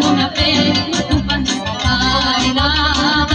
la la la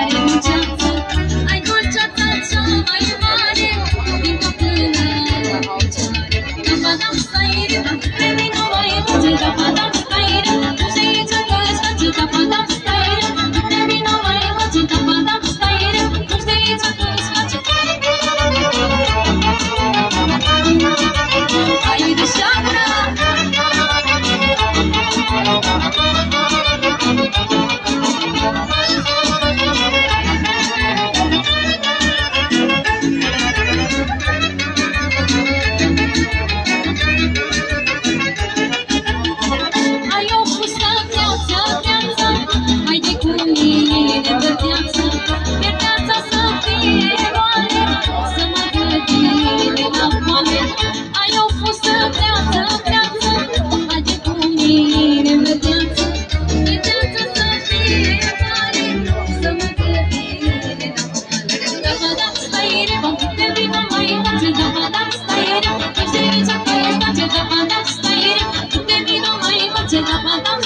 tá planta